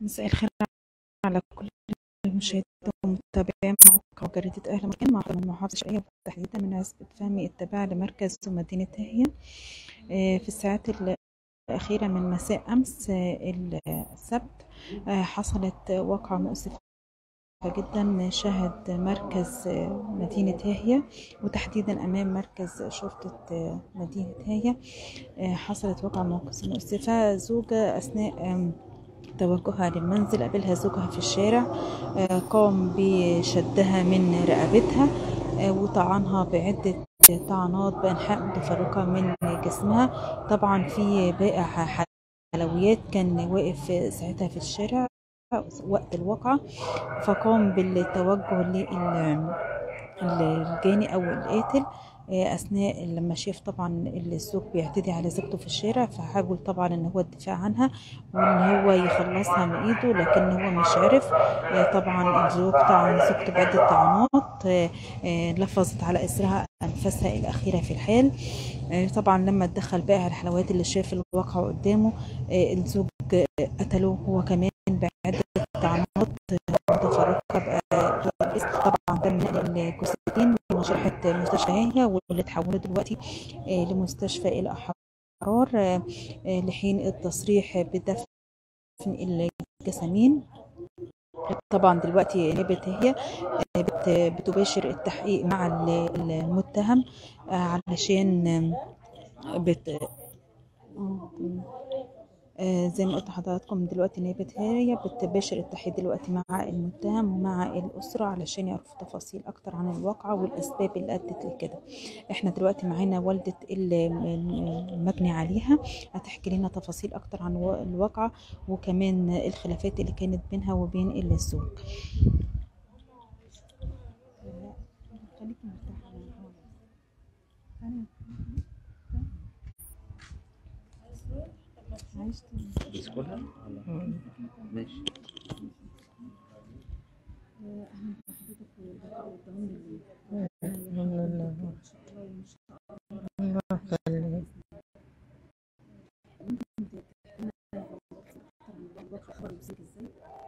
مساء الخير على كل المشاهدين ومتابعين موقع جريدة أهل مكان مع من الشرقية وتحديدا من عزبة فهمي التابعة لمركز مدينة هي في الساعات الأخيرة من مساء أمس السبت حصلت واقعة مؤسفة جدا شهد مركز مدينة هاهية وتحديدا أمام مركز شرطة مدينة هاهية حصلت واقعة مؤسفة زوجة أثناء توجهها للمنزل قابلها زوجها في الشارع قام بشدها من رقبتها وطعنها بعدة طعنات بأنحاء متفرقة من جسمها. طبعا في بائع حلويات كان واقف ساعتها في الشارع وقت الواقعة فقام بالتوجه للجاني أو القاتل. أثناء لما شاف طبعا الزوج بيعتدي على زوجته في الشارع فحاول طبعا إن هو الدفاع عنها وإن هو يخلصها من إيده لكن هو مش عرف طبعا الزوج طعن زوجته بعده طعنات لفظت على إسرها أنفاسها الاخيره في الحال. طبعا لما اتدخل بائع الحلويات اللي شاف الواقع قدامه الزوج قتله هو كمان بعده طعنات متفرقه طبعا تم نقل الجثتين من شرحة مستشفى هاهية واللي اتحولوا دلوقتي لمستشفى الأحرار لحين التصريح بدفن الجسامين. طبعا دلوقتي نيابة هي بتباشر التحقيق مع المتهم علشان بت آه زي ما قلت لحضراتكم دلوقتي نيابة هي بتباشر التحقيق دلوقتي مع المتهم ومع الأسرة علشان يعرفوا تفاصيل أكتر عن الواقعة والأسباب اللي أدت لكده. إحنا دلوقتي معانا والدة المجني عليها هتحكي لنا تفاصيل أكتر عن الواقعة وكمان الخلافات اللي كانت بينها وبين الزوج خليكي مرتاحة بيسكتها ماشي.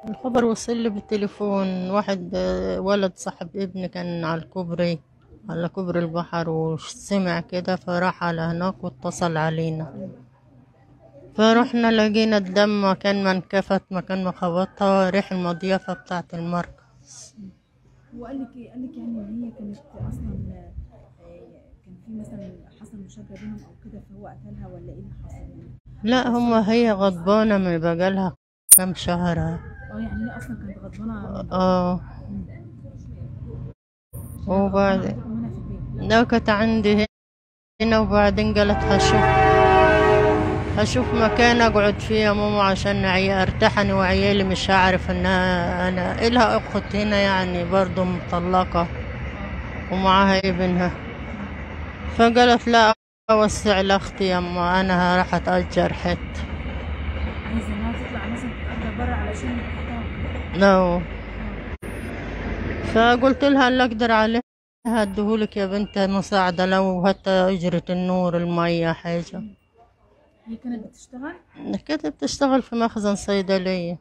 الخبر وصل لي بالتليفون. واحد ولد صاحب ابني كان على الكوبري على كوبري البحر وسمع كده فراح على هناك واتصل علينا. فرحنا لقينا الدم مكان ما انكفت مكان ما خبطها ريح المضيافة بتاعة المركز. هو قال لك إيه؟ قال لك يعني إن هي كانت أصلا كان في مثلا حصل مشاجره بينهم أو كده فهو قتلها ولا إيه اللي حصل؟ يعني لا هما هي غضبانة من بقالها كام شهر. أه يعني هي أصلا كانت غضبانة آه. وبعد لا كانت عندي هنا وبعدين قالت هشوف هشوف مكان أقعد فيه يا ماما عشان ارتاحني وعيالي مش هعرف إن أنا إلها أخت هنا يعني برضو مطلقة ومعاها ابنها. فقالت لا أوسع لأختي يما أنا راح أتأجر حت عايزة إنها تطلع مثلا تتأجر برا علشان لا. فقلت لها اللي أقدر عليه هديهولك يا بنت مساعدة لو حتى أجرة النور المية حاجة. هي كانت بتشتغل؟ كانت بتشتغل في مخزن صيدلية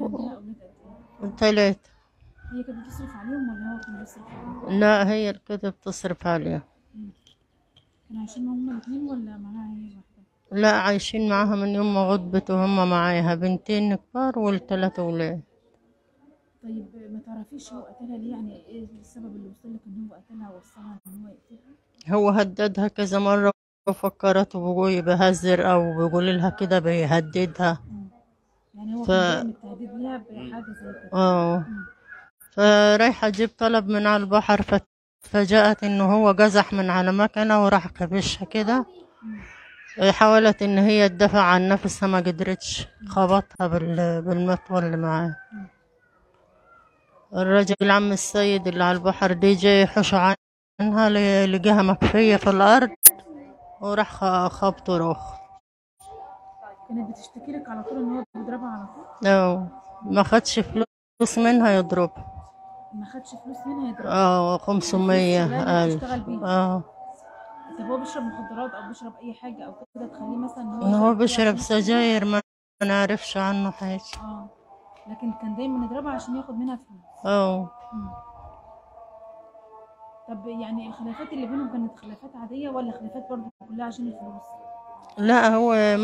أولاد قد تلاتة هي كانت بتصرف عليهم ولا هو كان بيصرف عليهم؟ لا هي اللي كانت بتصرف عليها كانوا عايشين هما الاتنين ولا معاها هي واحدة؟ لا عايشين معاها من يوم ما غضبت وهم معاها بنتين كبار والتلاتة ولاد طيب ما تعرفيش هو قتلها ليه يعني إيه السبب اللي وصل لك إن هو قتلها ووصلها إن هو يقتلها؟ هو هددها كذا مرة وفكرت وبقول بهزر أو بيقول لها كده بيهددها. يعني هو ف- كان التهديد ليها زي كده. آه. فرايحة أجيب طلب من على البحر فجاءت انه هو جزح من على مكنة وراح كبشها كده. حاولت إن هي تدافع عن نفسها ما قدرتش. خبطها بال- بالمطوة اللي معاه الرجل عم السيد اللي على البحر دي جاي يحوش عنها ل- لقاها مكفية في الأرض. وراح خبطه روخ كانت بتشتكي لك على طول إن هو بيضربها على طول؟ لو ما خدش فلوس منها يضربها ما خدش فلوس منها يضربها آه خمسمية الشغلانة اللي ألف. بتشتغل بيها. آه طب هو بيشرب مخدرات أو بيشرب أي حاجة أو كده تخليه مثلا إن هو بيشرب سجاير نعرفش عنه حاجة. آه. لكن كان دايما يضربها عشان ياخد منها فلوس. آه. طب يعني الخلافات اللي بينهم كانت خلافات عادية ولا خلافات برضو كلها عشان الفلوس؟ لا هو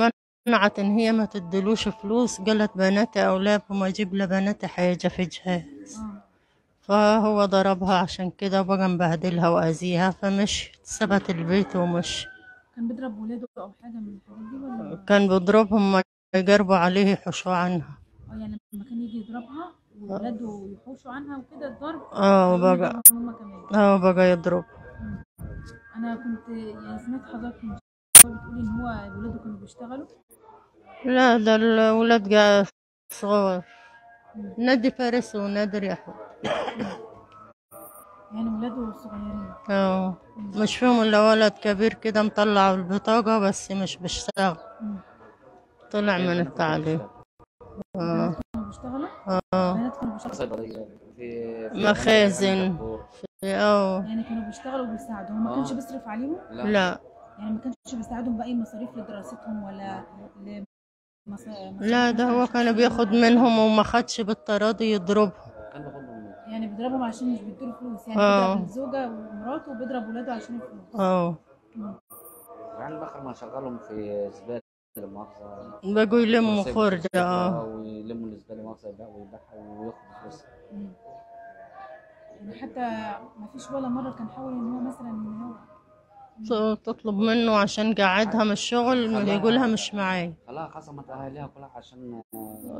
منعت إن هي ما تدلوش فلوس. قالت بناتي أولاد وما أجيب لبناتي حاجة في جهاز. آه. فهو ضربها عشان كده بقى مبهدلها وأذيها فمش سابت البيت ومش كان بيضرب ولاده أو حاجة من الحاجات دي ولا؟ كان بيضربهم ما يقربوا عليه يحوشوا عنها. آه يعني لما كان يجي يضربها وولاده يحوشوا عنها وكده الضرب آه بقى هما كمان. آه بقى يضرب. أنا كنت يعني سمعت حضرتك من بتقولي إن هو ولاده كانوا بيشتغلوا. لا ده الولاد قاعد صغار. نادي فارس ونادي ريحو يعني ولاده صغيرين. آه. مش فيهم إلا ولد كبير كده مطلع البطاقة بس مش بيشتغل. طلع من التعليم. آه. بيشتغلوا؟ آه. بنات كانوا بيشتغلوا. صيدلية في في مخازن. دكتور. آه. يعني كانوا بيشتغلوا وبيساعدوا. ما آه. كانش بيصرف عليهم؟ لا. لا. يعني ما كانش بيساعدهم بأي مصاريف لدراستهم ولا. لا ده هو كان بياخد منهم وما خدش بالتراضي يضربهم. يعني بيضربهم عشان مش بيدوله فلوس. يعني آه. بيضرب الزوجة ومراته وبيضرب ولاده عشان الفلوس. آه. يعني بخر ما شغلهم في زبالة بقوا يلموا يسيبوا خردة الزبالة آه ويلموا الزبالة مؤاخذة يبيعوا ويبيعها وياخدوا فلوس مم. يعني حتى ما فيش ولا مرة كان حاول إن هو مثلا إن هو تطلب منه عشان قعدها من الشغل يقولها مش معاي خلاها خصمت أهاليها كلها عشان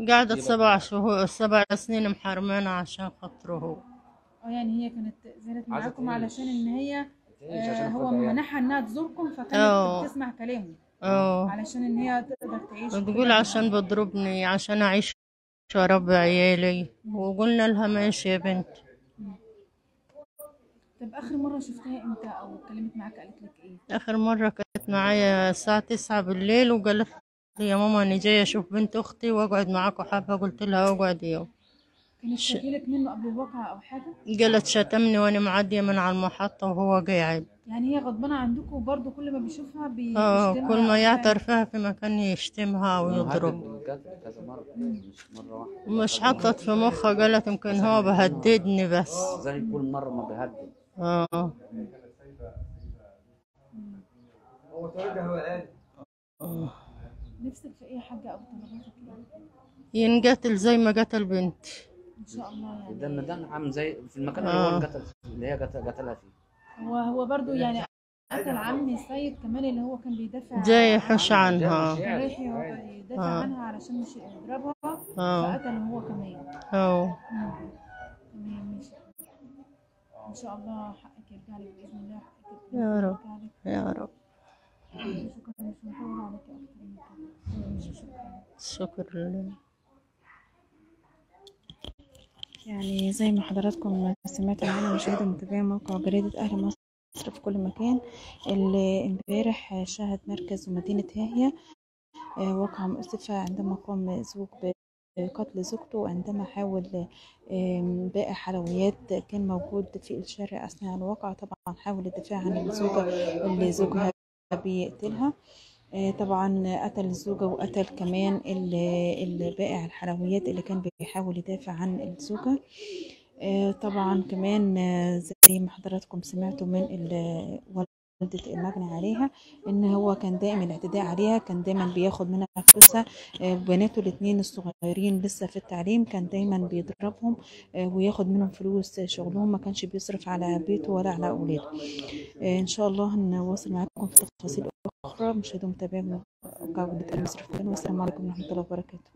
قعدت سبع شهور سبع سنين محرمانة عشان خاطره هو آه يعني هي كانت زعلت عايزة معاكم. علشان إن هي آه هو. منحها إنها تزوركم فكانت آه. بتسمع كلامه آه. علشان إن هي تقدر تعيش تقول وكده. عشان بضربني عشان أعيش وأربي عيالي. وقلنا لها ماشي يا بنت. طب آخر مرة شفتها إمتى أو اتكلمت معاك قالت لك إيه؟ آخر مرة كانت معايا الساعة تسعة بالليل وقالت لي يا ماما أنا جاية أشوف بنت أختي وأقعد معاكوا حبة قلت لها أقعد يوم كانت شكلك منه قبل الواقعة أو حاجة؟ قالت شتمني وأنا معدية من على المحطة وهو قاعد. يعني هي غضبانة عندكم وبرضه كل ما بيشوفها آه بيشتمها كل ما يعتر حاجة. فيها في مكان يشتمها ويضرب. بجد كذا مرة مش مش حطت في مخها قالت يمكن هو بهددني بس. زي كل مرة ما بيهدد آه. نفسك في إيه حاجة أو طلباتك إيه؟ ينقتل زي ما قتل بنت. إن شاء الله يعني. ده ده عامل زي في المكان اللي آه. هو قتل اللي هي قتل- قتلها فيه. هو هو برضه يعني قتل عمي سيد كمان اللي هو كان بيدافع جاي يحوش عنها. كان رايح يدافع آه. عنها علشان مش يضربها آه. فقتل هو كمان. آه. تمام ماشي. إن شاء الله حقك يرجع لك بإذن الله حقك يا رب. يرجع لك يا رب. شكرا مش هنطول عليك أكتر من كده. ماشي شكرا شكر لله يعني زي ما حضراتكم سمعتوا معانا مشاهدة متابعين موقع جريدة أهل مصر في كل مكان اللي امبارح شهد مركز ومدينة هاهية واقعة مؤسفة عندما قام زوج بقتل زوجته عندما حاول بائع حلويات كان موجود في الشارع أثناء الواقعة. طبعا حاول الدفاع عن الزوجة اللي زوجها بيقتلها. طبعا قتل الزوجة وقتل كمان ال- البائع الحلويات اللي كان بيحاول يدافع عن الزوجة. آه، طبعا كمان آه، زي ما حضراتكم سمعتوا من ال- والدة المجني عليها إن هو كان دائم الاعتداء عليها كان دايما بياخد منها فلوسها. آه، بناته الاتنين الصغيرين لسه في التعليم كان دايما بيضربهم آه، وياخد منهم فلوس شغلهم. ما كانش بيصرف على بيته ولا على أولاده. آه، إن شاء الله هنواصل معاكم في تفاصيل أخرى. مشاهدوا متابعين موقع جديد المصرف والسلام عليكم ورحمة الله وبركاته.